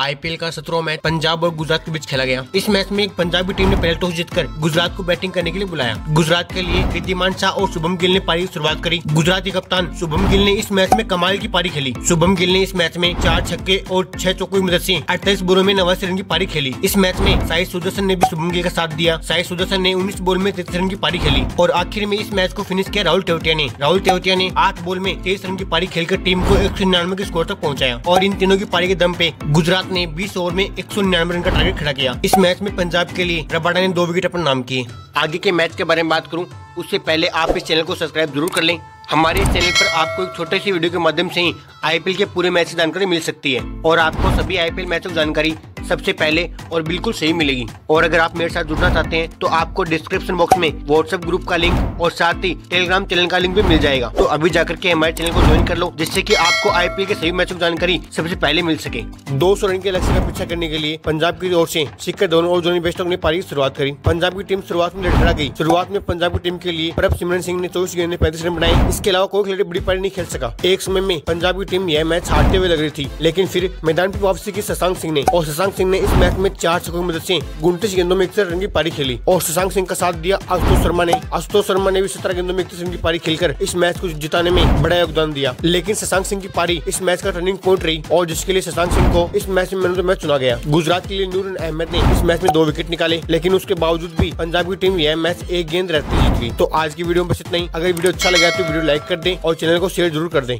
IPL का सत्रह match Punjab और गुजरात के बीच खेला गया। इस मैच में एक पंजाबी टीम ने पहले टॉस जीतकर गुजरात को बैटिंग करने के लिए बुलाया। गुजरात के लिए रिद्धिमान शाह और शुभम गिल ने पारी की शुरुआत करी। गुजरात के कप्तान शुभम गिल ने इस मैच में कमाल की पारी खेली। शुभम गिल ने इस मैच में चार छक्के और छह चौकों की मदद ऐसी अट्ठाईस बोलों में नवासी रन की पारी खेली। इस मैच में साई सुदर्शन ने भी शुभम गिल का साथ दिया। साई सुदर्शन ने उन्नीस बॉल में तैतीस रन की पारी खेली और आखिर में इस मैच को फिनिश किया राहुल तेवटिया ने। राहुल तेवटिया ने आठ बॉल में तेईस रन की पारी खेलकर टीम को एक सौ निन्यानवे के स्कोर तक पहुँचाया और इन तीनों की पारी के दम पे गुजरात ने बीस ओवर में एक सौ निन्यानवे रन का टारगेट खड़ा किया। इस मैच में पंजाब के लिए रबाडा ने दो विकेट अपने नाम किए। आगे के मैच के बारे में बात करूँ, उससे पहले आप इस चैनल को सब्सक्राइब ज़रूर कर लें। हमारे चैनल पर आपको एक छोटे सी वीडियो के माध्यम से ही आईपीएल के पूरे मैच की जानकारी मिल सकती है। और आपको सभी आईपीएल मैचों की जानकारी सबसे पहले और बिल्कुल सही मिलेगी। और अगर आप मेरे साथ जुड़ना चाहते हैं तो आपको डिस्क्रिप्शन बॉक्स में व्हाट्सएप ग्रुप का लिंक और साथ ही टेलीग्राम चैनल का लिंक भी मिल जाएगा। तो अभी जाकर के हमारे चैनल को ज्वाइन कर लो, जिससे की आपको आईपीएल के सही मैचों की जानकारी सबसे पहले मिल सके। दो सौ रन के लक्ष्य का पीछा करने के लिए पंजाब की ओर ऐसी सिक्कर दोनों और जोनी बेस्टों ने पारी शुरुआत करी। पंजाब की टीम शुरुआत में लड़खड़ा गई। शुरुआत में पंजाब की टीम के लिए प्रभ सिमरन सिंह ने चौबीस गेंद में पैंतीस रन बनाए। इसके अलावा कोई खिलाड़ी बड़ी पारी नहीं खेल सका। एक समय में पंजाब की टीम यह मैच हारते हुए लग रही थी। लेकिन फिर मैदान पर वापसी की शशांक सिंह ने, और शशांक सिंह ने इस मैच में चार छक्कों की मदद से उनतीस गेंदों में इकसठ रन की पारी खेली और शशांक सिंह का साथ दिया आशुतोष शर्मा ने। आशुतोष शर्मा ने भी सत्रह गेंदों में इकतीस रन की पारी खेलकर इस मैच को जिताने में बड़ा योगदान दिया। लेकिन शशांक सिंह की पारी इस मैच का टर्निंग पॉइंट रही और जिसके लिए शशांक सिंह को इस मैच में मैन ऑफ़ द मैच चुना गया। गुजरात के लिए नूर अहमद ने इस मैच में दो विकेट निकाले, लेकिन उसके बावजूद भी पंजाब की टीम यह मैच एक गेंद रहती जीत गई। तो आज की वीडियो में बस इतना ही। अगर वीडियो अच्छा लगा तो वीडियो लाइक कर दें और चैनल को शेयर ज़रूर कर दें।